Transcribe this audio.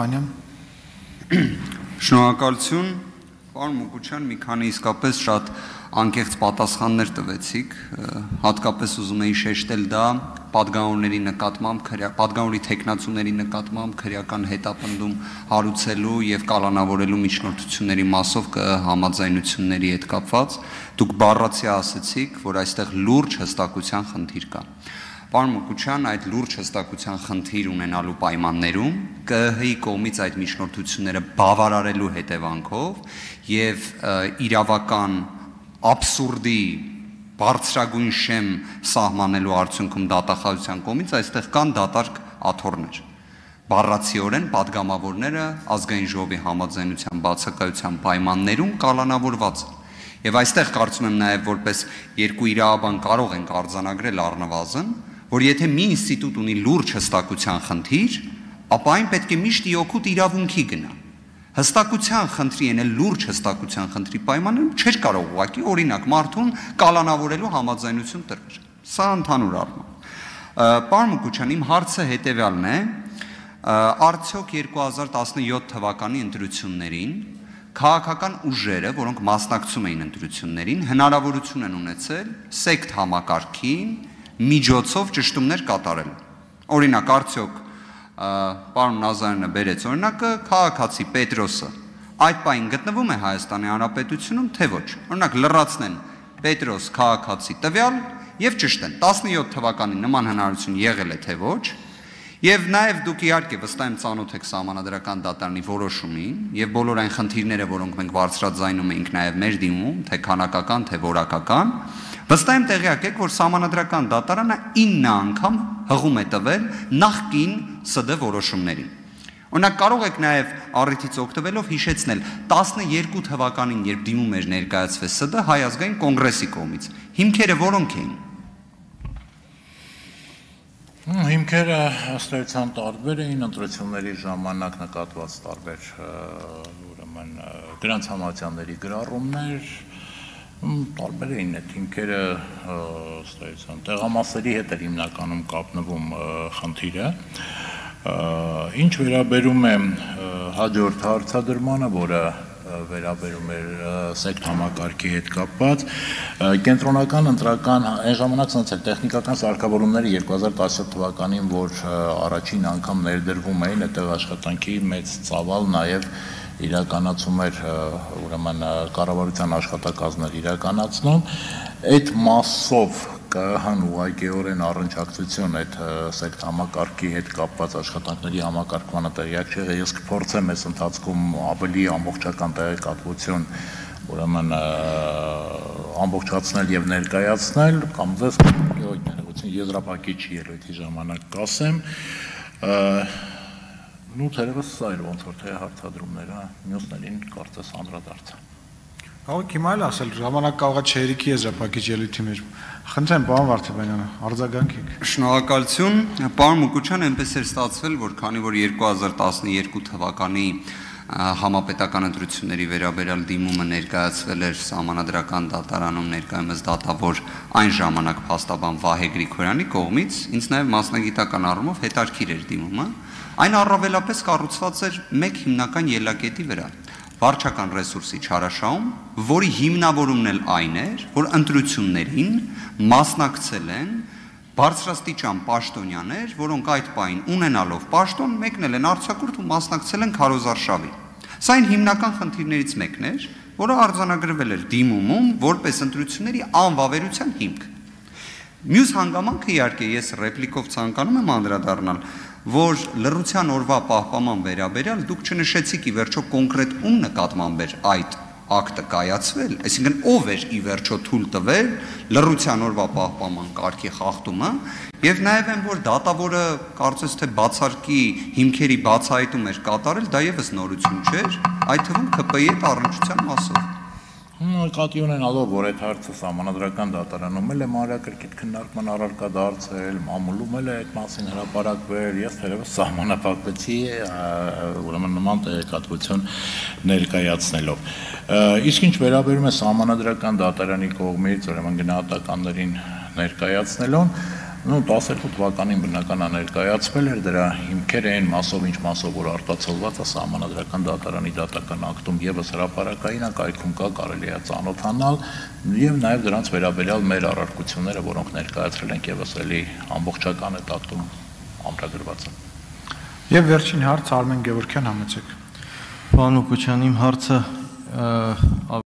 Վանյան Շնորհակալություն Պարոն Մուկուչյան, մի քանի իսկապես շատ անկեղծ պատասխաններ տվեցիք, հատկապես ուզում էի շեշտել դա падգանորների նկատմամբ, падգանորի տեխնացուների նկատմամբ քրեական հետապնդում հարուցելու եւ կալանավորելու միջնորդությունների մասով համաձայնությունների հետ կապված։ Դուք բառացի ասացիք, որ այստեղ լուրջ հստակության խնդիր կա։ Ա, Պարոն Մկուչյան, այդ լուրջ հստակության խնդիր ունենալու պայմաններում ԿՀ-ի կողմից այդ միջնորդությունները բավարարելու հետևանքով եւ իրավական աբսուրդի բարձրագույն շեմ սահմանելու արդյունքում դատախազության կողմից այստեղ կան դատարկ աթոռներ բառացիորեն падգամավորները ազգային ժողովի համաձայնության բացակայության պայմաններում կալանավորված են։ Եվ այստեղ կարծում եմ նաև որպես երկու իրավաբան կարող ենք արձանագրել առնվազն, որ եթե մի ինստիտուտ ունի լուրջ հստակության խնդիր, ապա այն պետք է միշտ իօքուտ իրավունքի գնա հստակության խնդրի են լուրջ հստակության խնդրի պայմաններում չէր կարող ուղակի օրինակ մարդուն կալանավորելու համաձայնություն տրվել։ Սա ընդհանուր առմամբ։ Պարոն Մուկուչյան, իմ հարցը հետեւյալն է. արդյոք 2017 թվականի ընտրություններին քաղաքական ուժերը, որոնք մասնակցում էին ընտրություններին, հնարավորություն են ունեցել սեկտ համակարգին միջոցով ճշտումներ կատարել։ Օրինակ, արդյոք պարոն Նազարյանը բերեց օրինակը քաղաքացի Պետրոսը այդ պայն գտնվում է Հայաստանի Հանրապետությունում թե ոչ։ Օրինակ լրացնեն Պետրոս քաղաքացի տվյալ եւ ճշտեն 17 թվականին նման հնարավորություն եղել է թե ոչ։ Եվ նաև դուք իհարկե վստահ եմ ծանոթ եք համանadrական դատարանի որոշումին եւ բոլոր այն խնդիրները, որոնք մենք բարձրաձայնում էինք նաև մեր դիմում, թե քանակական, թե որակական, Վստահ եմ տեղյակ եք, որ համանadrական դատարանը 9 անգամ հղում է տվել նախկին ՍԴ որոշումներին։ Օրինակ կարող եք նաև առիթից օգտվելով հիշեցնել 12 թվականին, երբ դիմում էր ներկայացվեց ՍԴ Հայ ազգային կոնգրեսի կողմից։ Հիմքերը որոնք էին։ Հիմքերը ըստ էության տարբեր էին ընտրությունների ժամանակ նկատված տարբեր ուրեմն գրանց համացյանների գրառումներ, տարբեր էին այդ հիմքերը ըստ էության տեղամասերի հետ էր հիմնականում կապնվում խնդիրը ինչ վերաբերում է հաջորդ հարցադրմանը որը վերաբերում էր սեկտ համակարգի հետ կապված կենտրոնական ընտրական այն ժամանակ ցած էր տեխնիկական սարքավորումները 2017 թվականին որ առաջին անգամ ներդրվում էին այդտեղ աշխատանքի մեծ ծավալ նաև իրականացում էր ուրեմն կառավարության աշխատակազմներ իրականացնում այդ մասով կհան ուղղակիորեն առնչակցություն այդ սեկտ համակարգի հետ կապված աշխատանքների համակարգմանը տեղյակ չեղե ես կփորձեմ այս ընթացքում ավելի ամբողջական տեղեկատվություն ուրեմն ամբողջացնել եւ ներկայացնել կամ ձեզ օրինակ եզրափակիչ ելույթի ժամանակ կասեմ նու թերևս սա էր ոնց որ թե հարցադրումները մյուսներին կարծես անդրադարձ։ Կարող հիմա էլ ասել ժամանակ կարողա չերիքի եզրափակիչ ելույթի մեջ։ Խնդրեմ, պարոն Վարդապետյանը, արձագանքեք։ Շնորհակալություն։ Պարոն Մուկուչյան, այնպես էր ստացվել, որ քանի որ 2012 թվականի համապետական ընտրությունների վերաբերյալ դիմումը ներկայացվել էր համանadrական դատարանում ներկայումս դատավոր այն ժամանակ փաստաբան Վահե Գրիգորյանի կողմից, ինձ նաև մասնագիտական առումով հետարքիր էր դիմումը, Այն առավելապես կառուցված էր մեկ հիմնական ելակետի վրա՝ վարչական ռեսուրսի չարաշահում, որի հիմնավորումն էլ այն էր, որ ընտրություններին մասնակցել են բարձրաստիճան պաշտոնյաներ, որոնք այդ պայն ունենալով պաշտոն մեկնել են արձակուրդ ու մասնակցել են քարոզարշավի։ Սա այն հիմնական խնդիրներից մեկն էր, որը արձանագրվել էր դիմումում որպես ընտրությունների անվավերության հիմք։ Մյուս հանգամանքը իհարկե ես ռեպլիկով ցանկանում եմ անդրադառնալ, որ լրության օրվա պահպանման վերաբերյալ դուք չնշեցիք ի վերջո կոնկրետ ում նկատմամբ էր այդ ակտը կայացվել, այսինքն ով էր ի վերջո թույլ տվել լրության օրվա պահպանման կարգի խախտումը, եւ նաեւ են որ դատավորը կարծես թե բացարկի հիմքերի բացահայտում էր կատարել, դա եւս նորություն չէր, այդ թվում ԿՊ-ի հետ առնչության մասով։ Նկատի ունենալով, որ այդ հարցը համանadrական դատարանում էլ է մանրակրկիտ քննարկման առարկա դարձել, մամուլում էլ է այդ մասին հրապարակվել, ես թերևս սահմանափակվեցի ուրեմն նման տեղեկատվություն ներկայացնելով։ Իսկ ինչ վերաբերում է համանadrական դատարանի կողմից ուրեմն գնահատականներին ներկայացնելուն, Ну 12 թվականին բնական է ներկայացվել էր դրա հիմքերը այն մասով ինչ մասով որ արտացոլված է համանadrական դատարանի դատական ակտում եւս հրաապարակային ակայքում կա կարելի է ծանոթանալ եւ նաեւ դրանց վերաբերյալ մեր առարկությունները որոնք ներկայացրել ենք եւս էլի ամբողջական այդ ակտում ամրագրված են Եվ վերջին հարց Արմեն Գևորգյան համեցեք։ Պարոն Օկոչյան, իմ հարցը